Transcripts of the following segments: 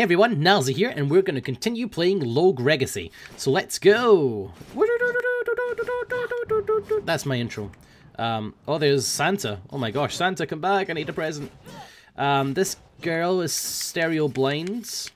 Hey everyone, Nilesy here, and we're going to continue playing Rogue Legacy. So let's go! That's my intro. Um, oh, there's Santa. Oh my gosh, Santa, come back, I need a present. Um, this girl is stereo blind.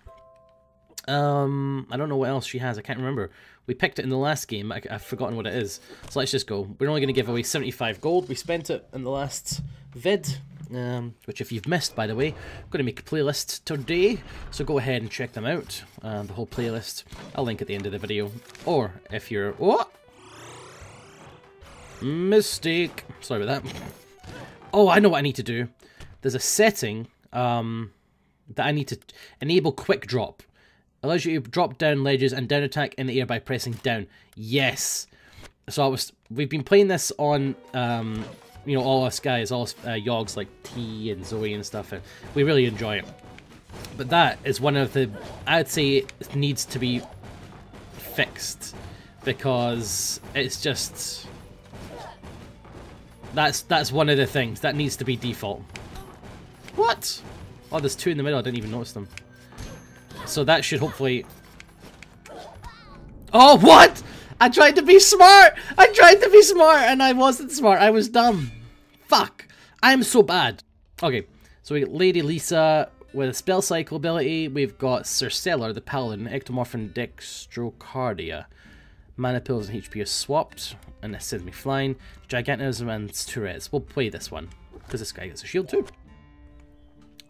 Um, I don't know what else she has, I can't remember. We picked it in the last game, I, have forgotten what it is. So let's just go. We're only going to give away 75 gold. We spent it in the last vid, um, which if you've missed, by the way, I'm going to make a playlist today, so go ahead and check them out, uh, the whole playlist. I'll link at the end of the video. Or if you're... What? Mistake. Sorry about that. Oh, I know what I need to do. There's a setting um, that I need to enable quick drop. Allows you to drop down ledges and down attack in the air by pressing down. Yes. So I was. We've been playing this on, um, you know, all us guys, all us uh, yogs like T and Zoe and stuff, and we really enjoy it. But that is one of the. I'd say needs to be fixed because it's just. That's that's one of the things that needs to be default. What? Oh, there's two in the middle. I didn't even notice them. So that should hopefully... Oh, what? I tried to be smart! I tried to be smart and I wasn't smart. I was dumb. Fuck. I'm so bad. Okay, so we got Lady Lisa with a spell cycle ability. We've got Sir Cellar, the paladin, ectomorph and dextrocardia. Mana pills and HP are swapped, and this sends me flying. Gigantism and Tourette's. We'll play this one, because this guy gets a shield too.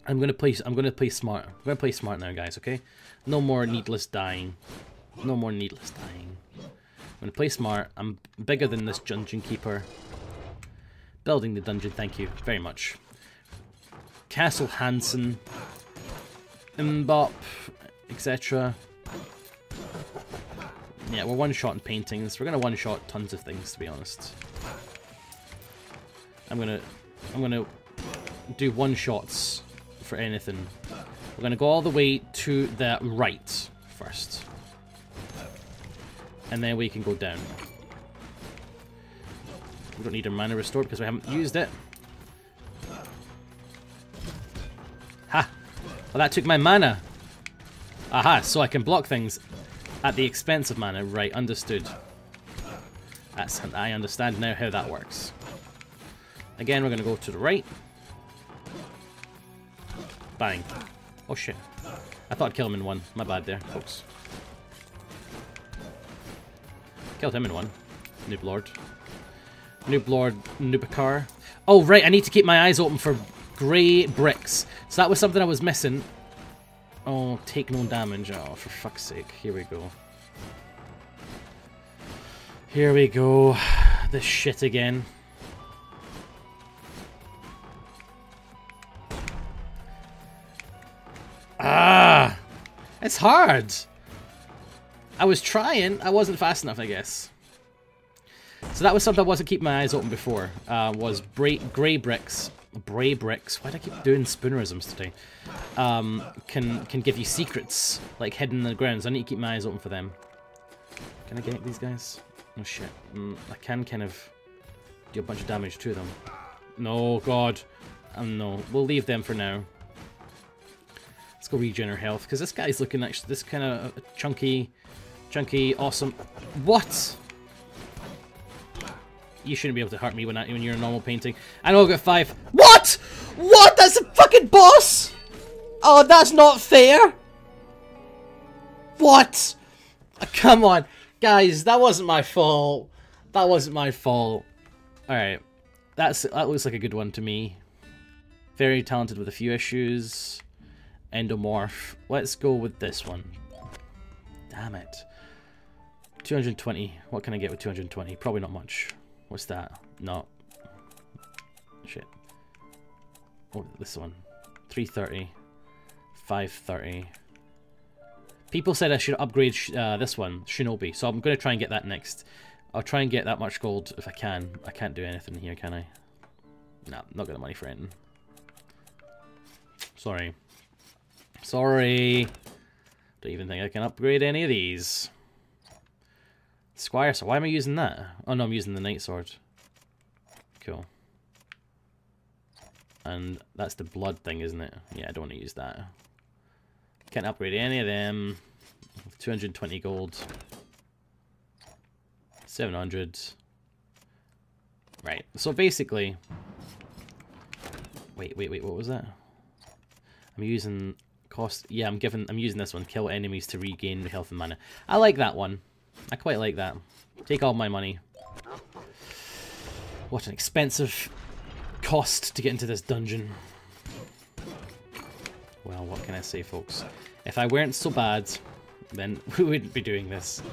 I'm gonna play. I'm gonna play smart. I'm gonna play smart now, guys. Okay, no more needless dying. No more needless dying. I'm gonna play smart. I'm bigger than this dungeon keeper. Building the dungeon. Thank you very much. Castle Hamson, Mbop, etc. Yeah, we're one-shot in paintings. We're gonna one-shot tons of things, to be honest. I'm gonna, I'm gonna do one-shots for anything. We're to go all the way to the right first. And then we can go down. We don't need a mana restore because we haven't used it. Ha! Well, that took my mana. Aha, so I can block things at the expense of mana. Right, understood. That's, I understand now how that works. Again, we're going to go to the right. Bang. Oh shit. I thought I'd kill him in one. My bad there, folks. Killed him in one. Noob Lord. Noob Lord Nubikar. Oh, right, I need to keep my eyes open for grey bricks. So that was something I was missing. Oh, take no damage. Oh, for fuck's sake. Here we go. Here we go. This shit again. Ah! It's hard! I was trying, I wasn't fast enough, I guess. So that was something I wasn't keeping my eyes open before, uh, was grey bricks. Bray bricks. Why do I keep doing spoonerisms today? Um, can can give you secrets, like hidden in the ground, so I need to keep my eyes open for them. Can I get these guys? Oh shit. Mm, I can kind of do a bunch of damage to them. No, god. Um, no, we'll leave them for now. Let's go regen our health, because this guy's looking actually, this kind of chunky, chunky, awesome. What? You shouldn't be able to hurt me when, I, when you're a normal painting. I know I've got five. What? What? That's a fucking boss? Oh, that's not fair. What? Oh, come on. Guys, that wasn't my fault. That wasn't my fault. Alright. That's That looks like a good one to me. Very talented with a few issues. Endomorph. Let's go with this one. Damn it. 220. What can I get with 220? Probably not much. What's that? No. Shit. Oh, this one. 330. 530. People said I should upgrade uh, this one, Shinobi, so I'm going to try and get that next. I'll try and get that much gold if I can. I can't do anything here, can I? No, not got the money for anything. Sorry. Sorry. Don't even think I can upgrade any of these. Squire, so why am I using that? Oh no, I'm using the knight Sword. Cool. And that's the blood thing, isn't it? Yeah, I don't want to use that. Can't upgrade any of them. 220 gold. 700. Right, so basically... Wait, wait, wait, what was that? I'm using cost... Yeah, I'm giving... I'm using this one. Kill enemies to regain the health and mana. I like that one. I quite like that. Take all my money. What an expensive cost to get into this dungeon. Well, what can I say, folks? If I weren't so bad, then we wouldn't be doing this.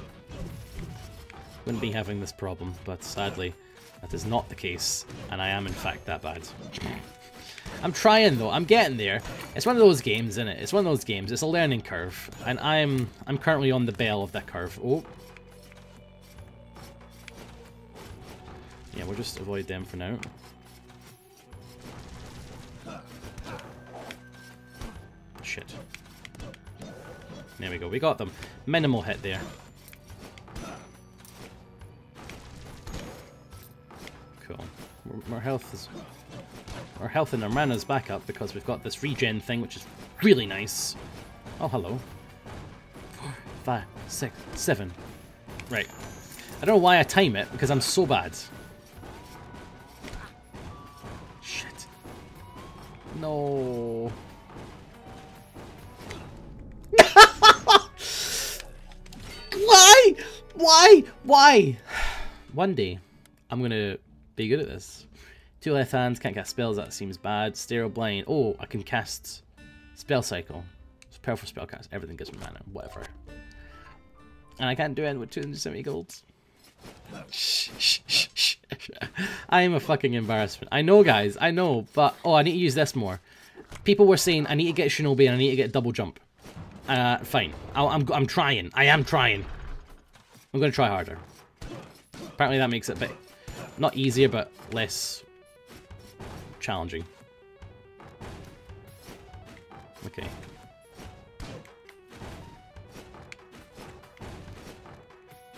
Wouldn't be having this problem, but sadly, that is not the case, and I am in fact that bad. I'm trying though, I'm getting there. It's one of those games, isn't it? It's one of those games, it's a learning curve, and I'm I'm currently on the bell of that curve. Oh. Just avoid them for now. Shit. There we go, we got them. Minimal hit there. Cool. Our health is... Our health and our mana's back up because we've got this regen thing, which is really nice. Oh, hello. Four, five, six, seven. Right. I don't know why I time it, because I'm so bad. No. why? Why? Why? One day, I'm gonna be good at this. Two left hands, can't cast spells, that seems bad. Stereo Blind. Oh, I can cast Spell Cycle. It's powerful spell cast. Everything gives me mana. Whatever. And I can't do it with 270 golds. Shh, shh, shh, shh. I am a fucking embarrassment. I know, guys. I know. But, oh, I need to use this more. People were saying I need to get Shinobi and I need to get double jump. Uh, fine. i I'm, I'm trying. I am trying. I'm going to try harder. Apparently that makes it a bit, not easier, but less challenging. Okay.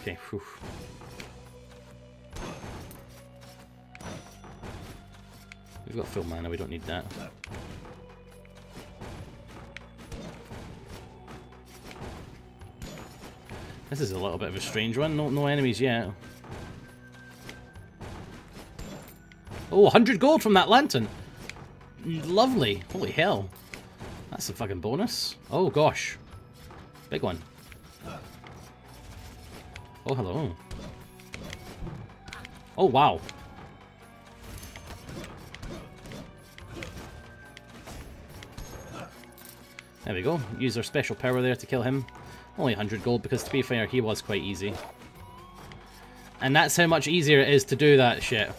Okay, whew. We've got full mana, we don't need that. This is a little bit of a strange one. No, no enemies yet. Oh, 100 gold from that lantern. Lovely. Holy hell. That's a fucking bonus. Oh, gosh. Big one. Oh, hello. Oh, wow. There we go. Use our special power there to kill him. Only 100 gold, because to be fair, he was quite easy. And that's how much easier it is to do that shit.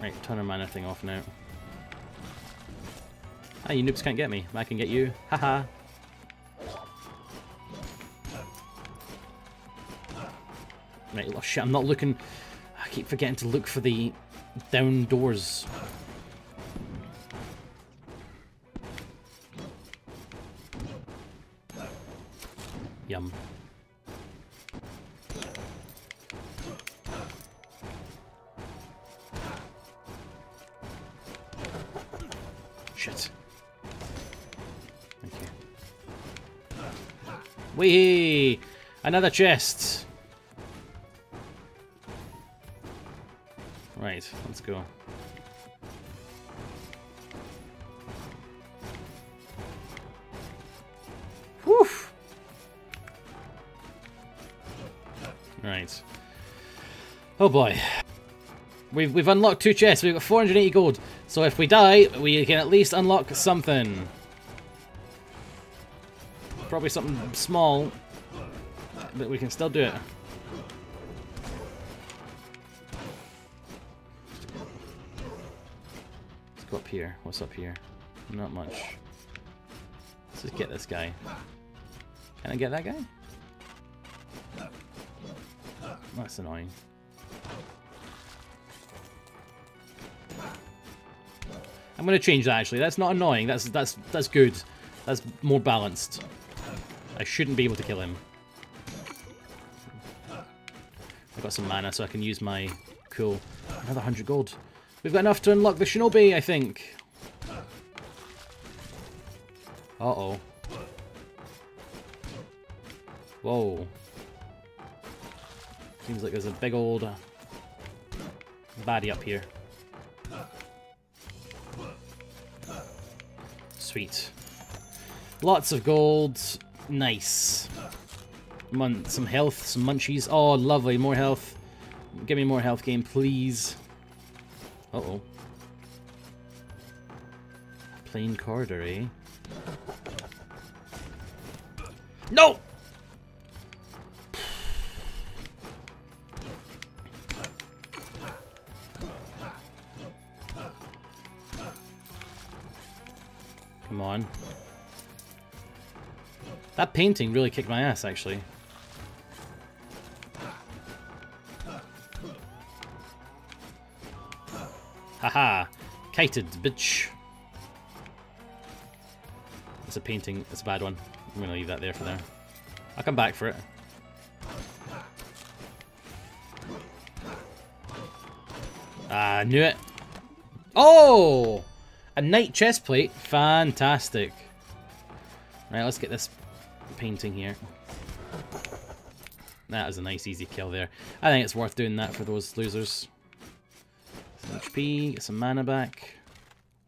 Right, turn our mana thing off now. Ah, you noobs can't get me. I can get you. Haha. right, oh shit, I'm not looking... I keep forgetting to look for the down doors. Shit. Thank you. Wee! Another chest! Right, let's go. Woof! Right. Oh boy. We've, we've unlocked two chests. We've got 480 gold. So if we die, we can at least unlock something. Probably something small. But we can still do it. Let's go up here. What's up here? Not much. Let's just get this guy. Can I get that guy? That's annoying. I'm gonna change that actually. That's not annoying. That's that's that's good. That's more balanced. I shouldn't be able to kill him. I've got some mana, so I can use my cool. Another 100 gold. We've got enough to unlock the Shinobi, I think. Uh-oh. Whoa. Seems like there's a big old baddie up here. Sweet. Lots of gold. Nice. Mun some health, some munchies. Oh, lovely. More health. Give me more health game, please. Uh-oh. Plain corridor, eh? No! On. That painting really kicked my ass, actually. Haha! Kited, bitch! It's a painting. It's a bad one. I'm gonna leave that there for now. I'll come back for it. Ah, knew it. Oh! A knight chest plate. Fantastic. Right, let's get this painting here. That is a nice easy kill there. I think it's worth doing that for those losers. Some HP, get some mana back.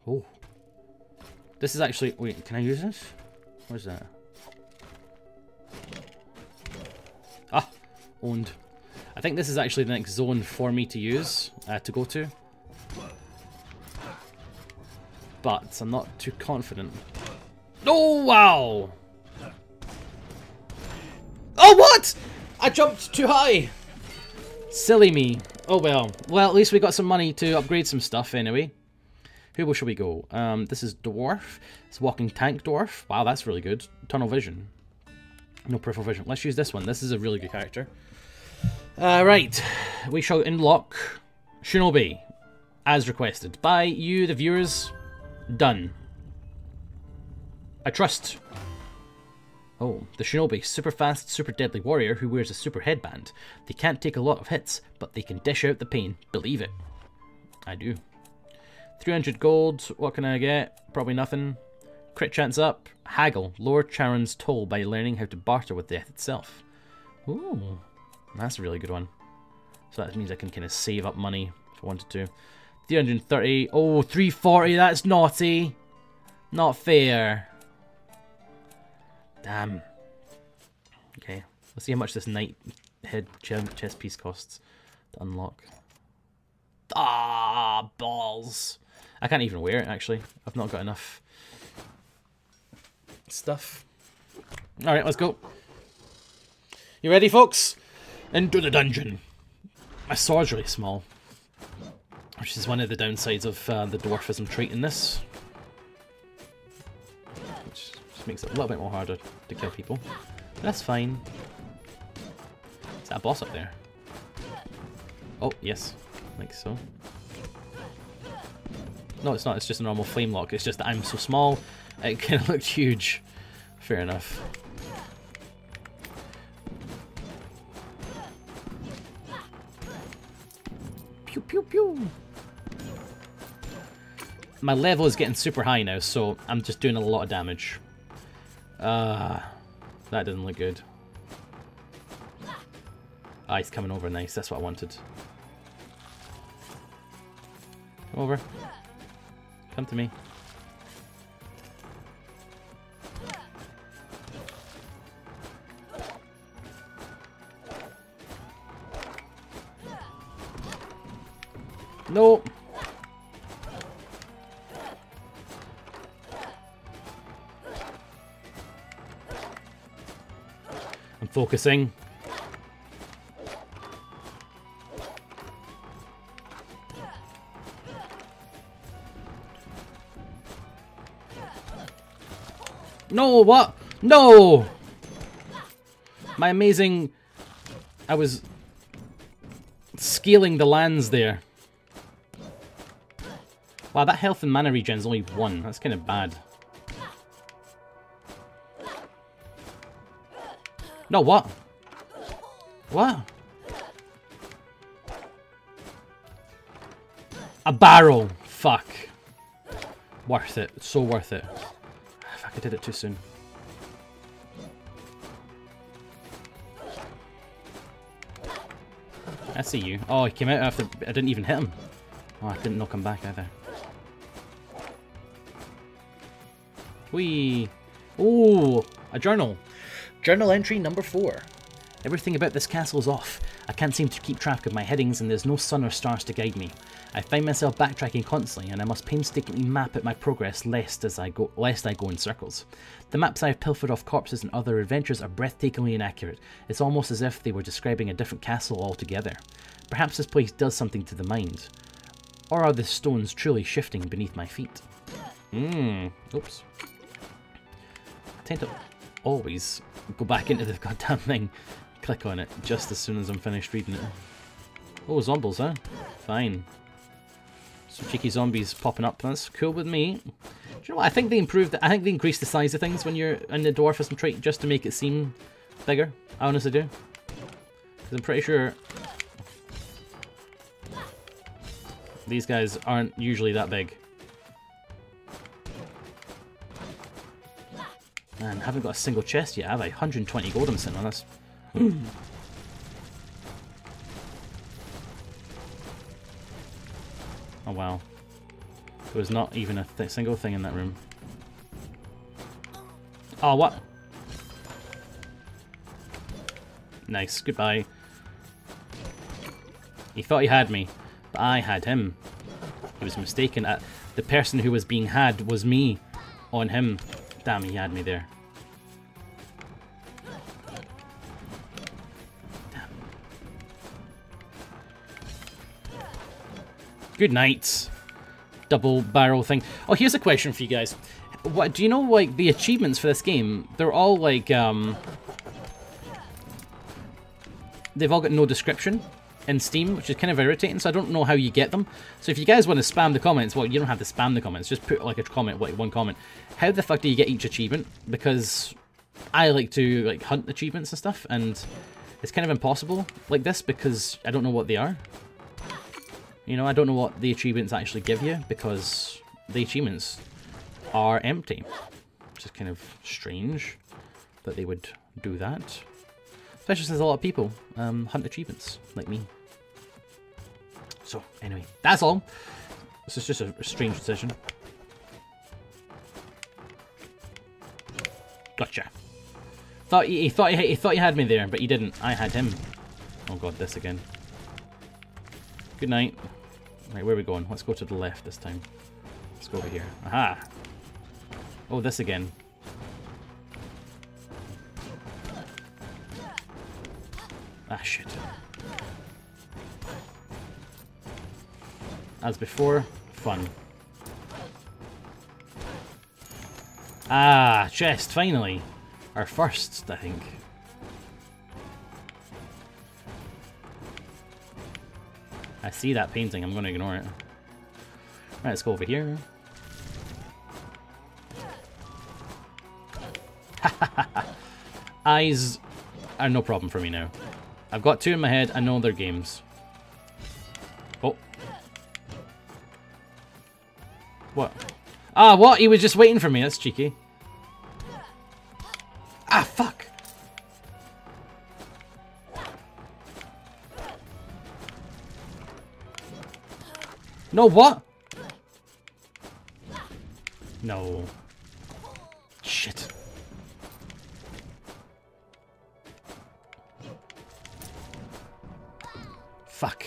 Oh. This is actually... Wait, can I use this? What is that? Ah! Owned. I think this is actually the next zone for me to use, uh, to go to. But I'm not too confident. Oh, wow! Oh, what? I jumped too high! Silly me. Oh well. Well, at least we got some money to upgrade some stuff anyway. Who shall we go? Um, this is Dwarf. It's Walking Tank Dwarf. Wow, that's really good. Tunnel Vision. No peripheral vision. Let's use this one. This is a really good character. Uh, right. We shall unlock Shinobi, as requested by you, the viewers. Done. I trust. Oh, the Shinobi, super fast, super deadly warrior who wears a super headband. They can't take a lot of hits, but they can dish out the pain. Believe it. I do. 300 gold, what can I get? Probably nothing. Crit chance up. Haggle, lower Charon's toll by learning how to barter with death itself. Ooh, that's a really good one. So that means I can kind of save up money if I wanted to. 330. Oh, 340, that's naughty. Not fair. Damn. Okay, let's see how much this knight head chest piece costs to unlock. Ah, balls. I can't even wear it, actually. I've not got enough stuff. Alright, let's go. You ready, folks? Into the dungeon. My sword's really small. Which is one of the downsides of uh, the dwarfism trait in this. Which just makes it a little bit more harder to kill people. That's fine. Is that a boss up there? Oh, yes. Like so. No, it's not. It's just a normal flame lock. It's just that I'm so small, it kind of looked huge. Fair enough. Pew pew pew. My level is getting super high now, so I'm just doing a lot of damage. Ah, uh, that doesn't look good. Ah, he's coming over nice. That's what I wanted. Come over. Come to me. No. Focusing. No, what? No! My amazing... I was scaling the lands there. Wow, that health and mana regen is only one. That's kind of bad. No, what? What? A barrel. Fuck. Worth it. so worth it. Fuck, I did it too soon. I see you. Oh, he came out after... I didn't even hit him. Oh, I didn't knock him back either. Whee! Oh, a journal. Journal entry number four. Everything about this castle is off. I can't seem to keep track of my headings and there's no sun or stars to guide me. I find myself backtracking constantly and I must painstakingly map out my progress lest as I go lest I go in circles. The maps I have pilfered off corpses and other adventures are breathtakingly inaccurate. It's almost as if they were describing a different castle altogether. Perhaps this place does something to the mind. Or are the stones truly shifting beneath my feet? Mmm. Oops. Tend to always go back into the goddamn thing. Click on it just as soon as I'm finished reading it. Oh, zombies, huh? Fine. Some cheeky zombies popping up. That's cool with me. Do you know what? I think they improved. I think they increased the size of things when you're in the dwarfism trait just to make it seem bigger. I honestly do. Because I'm pretty sure these guys aren't usually that big. Man, haven't got a single chest yet, have I? 120 gold I'm sitting on this. Oh wow. There was not even a th single thing in that room. Oh, what? Nice, goodbye. He thought he had me, but I had him. He was mistaken. Uh, the person who was being had was me on him. Damn, he had me there. Good night. Double barrel thing. Oh, here's a question for you guys. What do you know? Like the achievements for this game, they're all like um, they've all got no description in Steam, which is kind of irritating. So I don't know how you get them. So if you guys want to spam the comments, well, you don't have to spam the comments. Just put like a comment, like one comment. How the fuck do you get each achievement? Because I like to like hunt achievements and stuff, and it's kind of impossible like this because I don't know what they are. You know, I don't know what the achievements actually give you because the achievements are empty. Which is kind of strange that they would do that. Especially since a lot of people um, hunt achievements, like me. So, anyway, that's all. This is just a strange decision. Gotcha. Thought he, he thought he, he thought he had me there, but he didn't. I had him. Oh god, this again. Good night. Right, where are we going? Let's go to the left this time. Let's go over here. Aha! Oh, this again. Ah, shit. As before, fun. Ah, chest, finally! Our first, I think. I see that painting, I'm going to ignore it. Right, let's go over here. Eyes are no problem for me now. I've got two in my head, I know they're games. Oh. What? Ah, what? He was just waiting for me, that's cheeky. Ah, fuck! No, what? No. Shit. Fuck.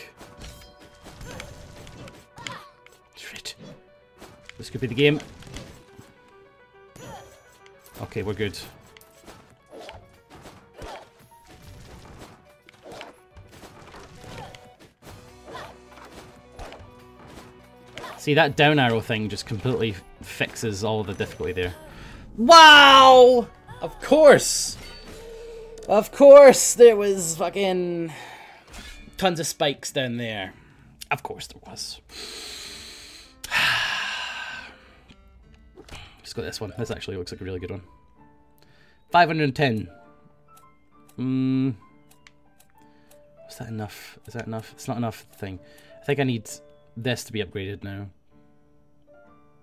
Shit. This could be the game. Okay, we're good. See, that down arrow thing just completely fixes all the difficulty there. Wow! Of course! Of course there was fucking tons of spikes down there. Of course there was. Just got this one. This actually looks like a really good one. 510. Hmm. Is that enough? Is that enough? It's not enough thing. I think I need this to be upgraded now.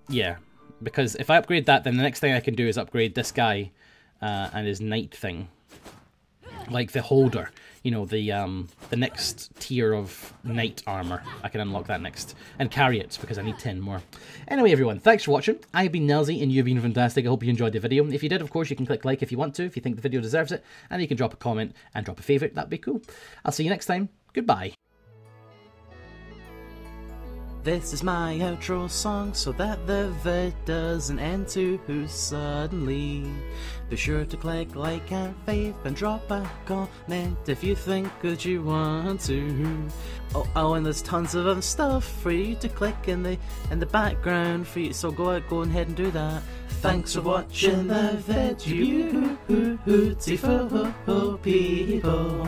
Yeah, because if I upgrade that, then the next thing I can do is upgrade this guy uh, and his knight thing, like the holder. You know, the um, the next tier of knight armor. I can unlock that next and carry it because I need ten more. Anyway, everyone, thanks for watching. I've been Nilesy and you've been fantastic. I hope you enjoyed the video. If you did, of course, you can click like if you want to, if you think the video deserves it, and you can drop a comment and drop a favorite. That'd be cool. I'll see you next time. Goodbye. This is my outro song so that the vid doesn't end too suddenly. Be sure to click like and fave and drop a comment if you think that you want to. Oh, oh, and there's tons of other stuff for you to click in the in the background for you. So go out, go ahead and do that. Thanks for watching the vid, you beautiful people.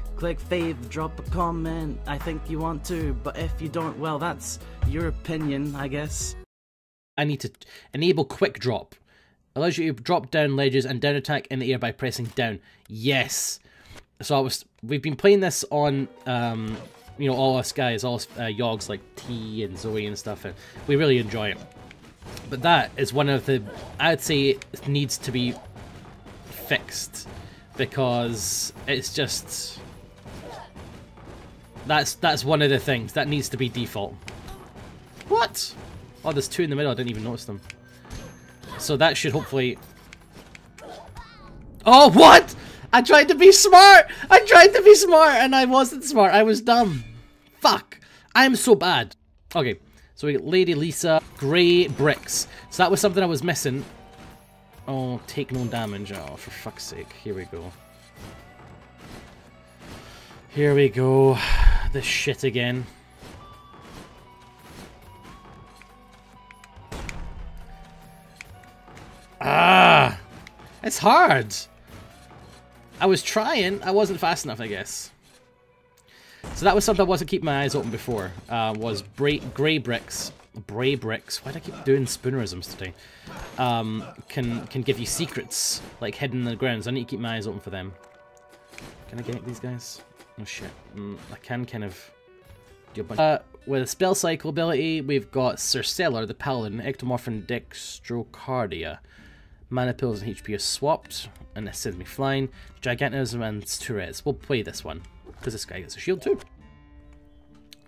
click fave, drop a comment. I think you want to, but if you don't, well, that's your opinion, I guess. I need to enable quick drop. Allows you to drop down ledges and down attack in the air by pressing down. Yes. So I was. We've been playing this on, um, you know, all us guys, all us uh, yogs like T and Zoe and stuff, and we really enjoy it. But that is one of the. I'd say it needs to be fixed because it's just that's that's one of the things. That needs to be default. What? Oh, there's two in the middle. I didn't even notice them. So that should hopefully... Oh, what? I tried to be smart! I tried to be smart and I wasn't smart. I was dumb. Fuck. I am so bad. Okay, so we got Lady Lisa, grey bricks. So that was something I was missing. Oh, take no damage. Oh, for fuck's sake. Here we go. Here we go. This shit again. Ah! It's hard! I was trying, I wasn't fast enough, I guess. So that was something I wasn't keeping my eyes open before, uh, was grey bricks. Bray bricks. Why do I keep doing spoonerisms today? Um, can can give you secrets, like hidden in the ground, so I need to keep my eyes open for them. Can I get these guys? Oh shit. Mm, I can kind of do a bunch. Uh, with a spell cycle ability, we've got Cercellor, the Paladin, Ectomorph and Dextrocardia. Mana pills and HP are swapped, and it sends me flying. Gigantism and Tourette's. We'll play this one, because this guy gets a shield too.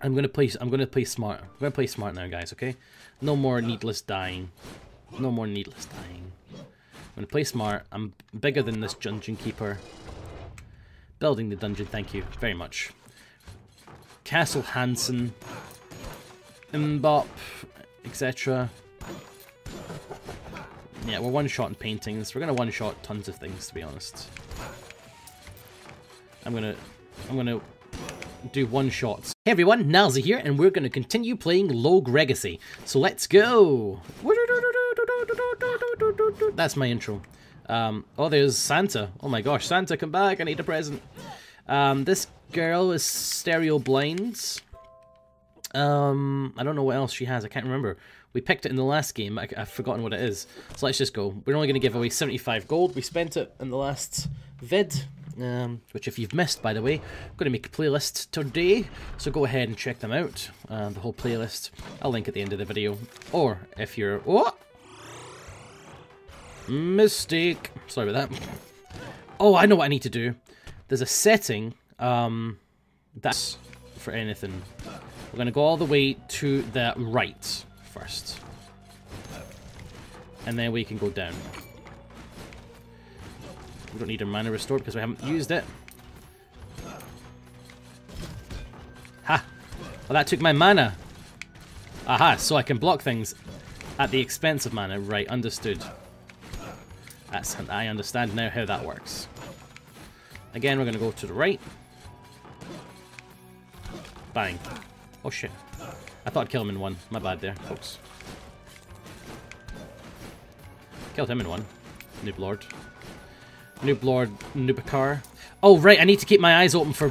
I'm gonna play. I'm gonna play smart. I'm gonna play smart now, guys. Okay, no more needless dying. No more needless dying. I'm gonna play smart. I'm bigger than this dungeon keeper. Building the dungeon, thank you very much. Castle Hamson, Mbop, etc. Yeah, we're one-shot in paintings. We're gonna one-shot tons of things, to be honest. I'm gonna, I'm gonna do one-shots. Hey everyone, Nilesy here, and we're gonna continue playing Rogue Legacy. So let's go! That's my intro. Um, oh, there's Santa. Oh my gosh, Santa, come back, I need a present. Um, this girl is stereo blind. Um, I don't know what else she has, I can't remember. We picked it in the last game, I, have forgotten what it is. So let's just go. We're only going to give away 75 gold. We spent it in the last vid, um, which if you've missed, by the way, I'm going to make a playlist today. So go ahead and check them out, uh, the whole playlist. I'll link at the end of the video. Or if you're... What? Mistake. Sorry about that. Oh, I know what I need to do. There's a setting um, that's for anything. We're going to go all the way to the right first. And then we can go down. We don't need a mana restore because we haven't used it. Ha! Well, that took my mana. Aha, so I can block things at the expense of mana. Right, understood. That's, I understand now how that works. Again, we're going to go to the right. Bang. Oh shit. I thought I'd kill him in one. My bad there, folks. Killed him in one. Noob Lord. Noob Lord Nubikar. Oh, right, I need to keep my eyes open for